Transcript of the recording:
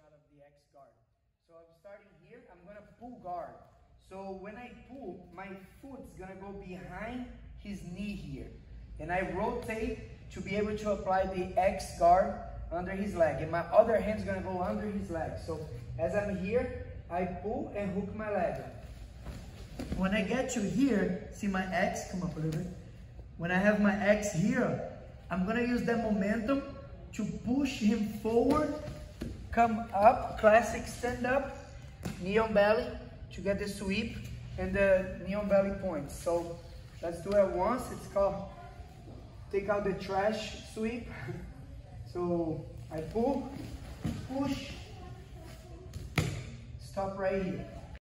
out of the X guard. So I'm starting here. I'm to pull guard. So when I pull, my foot's to go behind his knee here. And I rotate to be able to apply the X guard under his leg. And my other hand's to go under his leg. So as I'm here, I pull and hook my leg. When I get to here, see my X, come up a little bit. When I have my X here, I'm gonna use that momentum to push him forward, come up, classic stand up, knee on belly to get the sweep and the knee on belly points. So let's do it once. It's called take out the trash sweep. So I pull, push, stop right here.